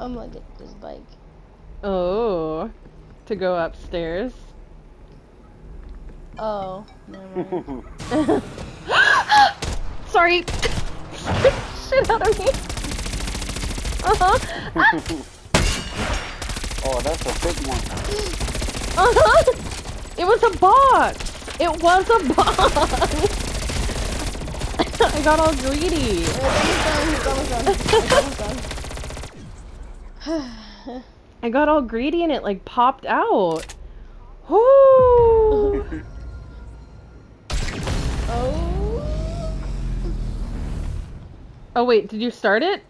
I'm gonna get this bike. Oh, to go upstairs. Oh, never mind. Sorry. Shit out of me. Uh huh. oh, that's a big one. Uh huh. It was a box. It was a box. I got all greedy. I got all greedy and it like popped out. Whoo! oh. oh wait, did you start it?